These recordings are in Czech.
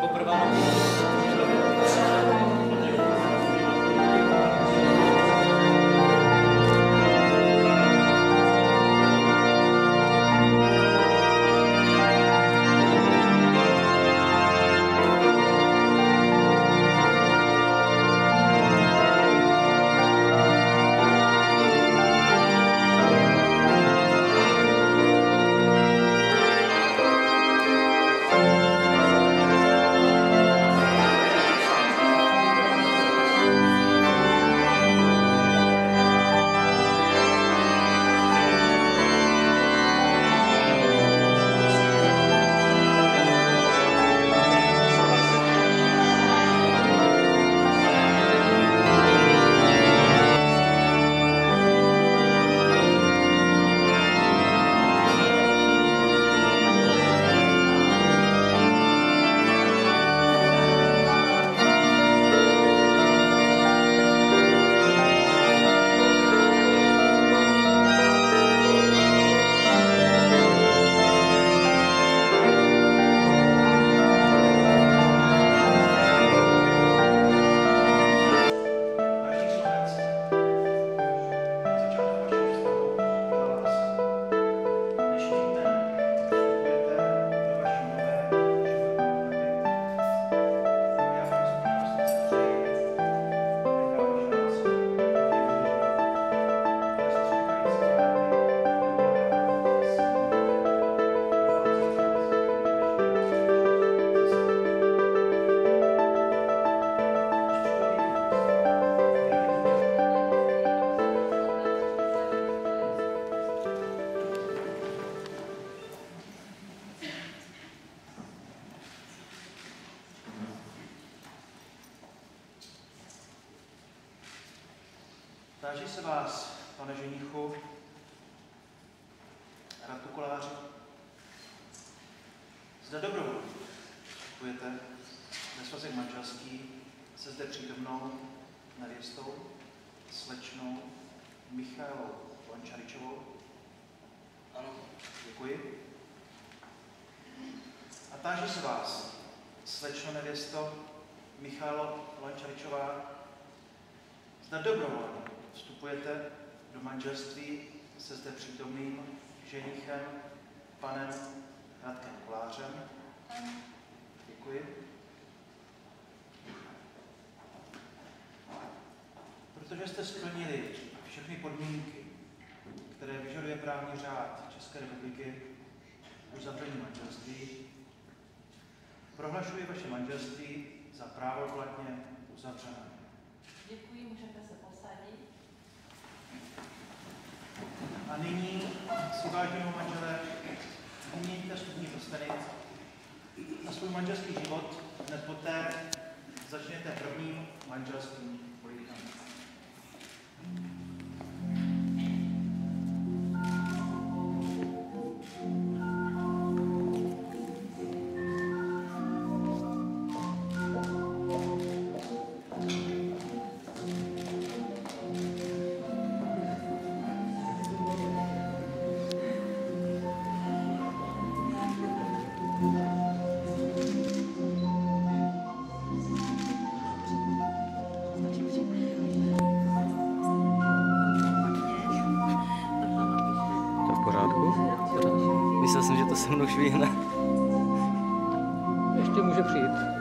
Vou provar uma coisa. Táží se vás, pane ženichu, Radku Koláři, zda dobrovolně vstupujete ve svazek manželský se zde přítomnou nevěstou, slečnou Michailou Lančaričovou. Ano, Děkuji. A táží se vás, slečno nevěsto Michailo Lančaričová, zda dobrovolně vstupujete do manželství se zde přítomným ženichem, panem Radkem Kolářem. Děkuji. Protože jste splnili všechny podmínky, které vyžaduje právní řád České republiky uzavření manželství, prohlašuji vaše manželství za právoplatně uzavřené. Děkuji, můžete se A nyní si váženou manželé vyměníte vstupní prsteny na svůj manželský život. Hned poté začněte prvním manželským švihne. Ještě může přijít.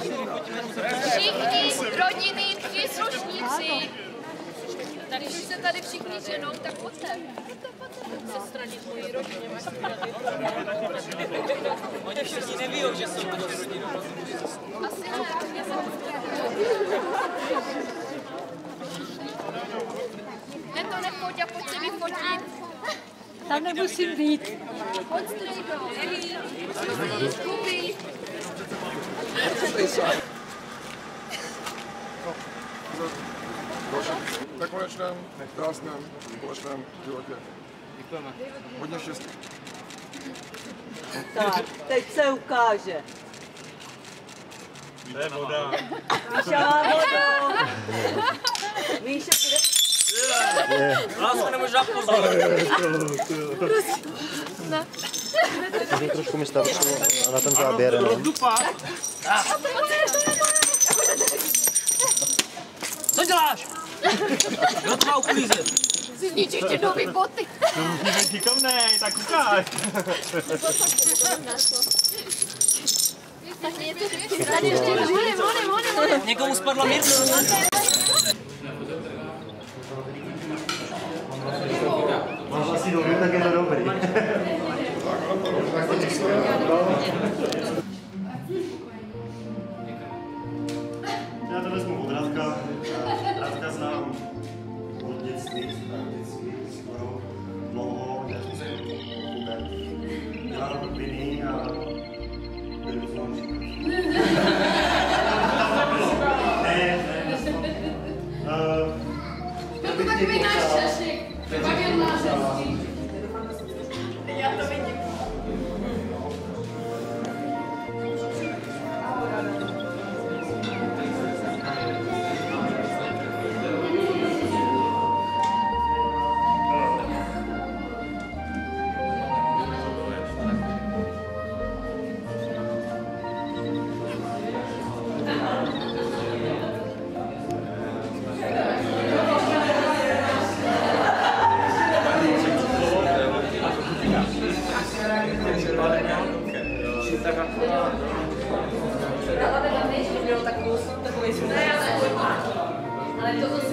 Všichni rodinní příslušníci. Tady už se tady všichni ženou, tak pojďte. Pojďte, pojďte. Se stranit mojí rodině. Oni všichni neví, že jsou naše rodiny. Asi ne, já jsem Ne, to nepojď a pojď se vyfotit. Tam nemusím být. Pojď strejdo. Eli, Kuby. Tak konečném, krásném, společném životě. Děkujeme. Hodně štěstí. Tak, teď se ukáže. To je voda. Míša má vodu. Míša bude... Láska nemůžu poznat. Trošku mi starčilo na ten záběr. No. Co děláš? Kdo to má uklízet? Zničí ti nový boty. Nikam ne, tak ukáž. Někomu spadla Mirka. Máš asi dobrý, tak je to dobrý. Já to vezmu od Radka. Radka znám todos.